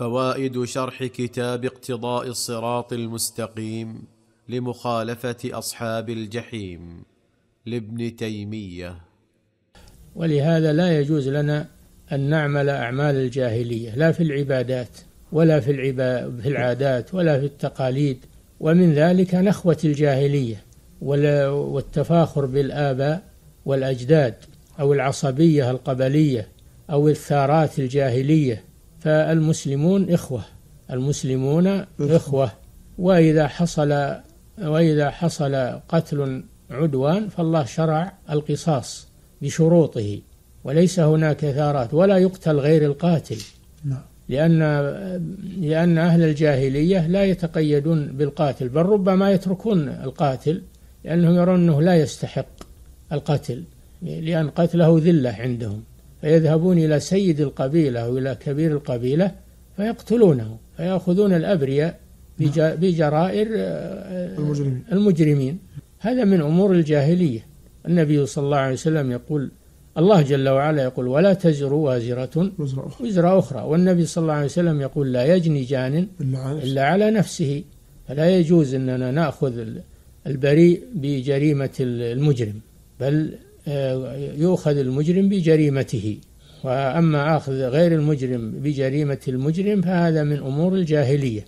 فوائد شرح كتاب اقتضاء الصراط المستقيم لمخالفة أصحاب الجحيم لابن تيمية. ولهذا لا يجوز لنا أن نعمل أعمال الجاهلية لا في العبادات ولا في, في العادات ولا في التقاليد. ومن ذلك نخوة الجاهلية والتفاخر بالآباء والأجداد أو العصبية القبلية أو الثارات الجاهلية. فالمسلمون إخوة. المسلمون إخوة. وإذا حصل وإذا حصل قتل عدوان فالله شرع القصاص بشروطه وليس هناك ثارات ولا يقتل غير القاتل. نعم. لأن لأن أهل الجاهلية لا يتقيدون بالقاتل بل ربما يتركون القاتل لأنهم يرون أنه لا يستحق القتل لأن قتله ذلة عندهم. فيذهبون إلى سيد القبيلة أو إلى كبير القبيلة فيقتلونه فيأخذون الأبرياء بجرائر آه، المجرمين. المجرمين. هذا من أمور الجاهلية. النبي صلى الله عليه وسلم يقول الله جل وعلا يقول ولا تزر وازرة وزر أخرى. والنبي صلى الله عليه وسلم يقول لا يجني جان إلا على نفسه. فلا يجوز أننا نأخذ البريء بجريمة المجرم. بل آه، يؤخذ المجرم بجريمته. وأما أخذ غير المجرم بجريمة المجرم فهذا من أمور الجاهلية.